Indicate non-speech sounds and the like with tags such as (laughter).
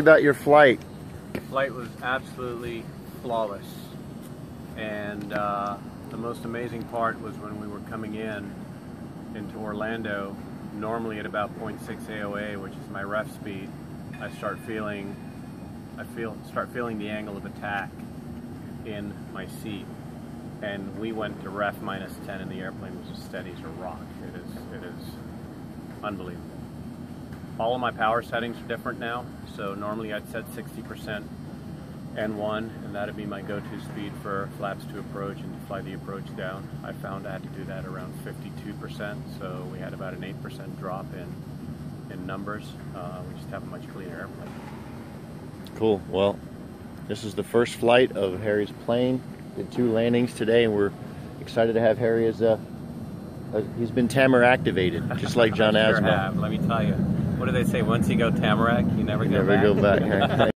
about your flight. Flight was absolutely flawless. And uh, the most amazing part was when we were coming in into Orlando, normally at about 0.6 AOA, which is my ref speed, I start feeling I feel start feeling the angle of attack in my seat. And we went to ref minus 10 and the airplane was as steady as a rock. It is it is unbelievable. All of my power settings are different now. So normally I'd set 60% N1 and that'd be my go-to speed for flaps to approach and to fly the approach down. I found I had to do that around 52%, so we had about an 8% drop in, in numbers. Uh, we just have a much cleaner airplane. Cool. Well, this is the first flight of Harry's plane. Did two landings today, and we're excited to have Harry as a. a he's been Tamar activated, just like John (laughs) sure Asma. have, let me tell you. What do they say? Once you go Tamarack, you never go Never back. go back. (laughs) (laughs)